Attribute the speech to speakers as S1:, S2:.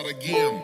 S1: start again.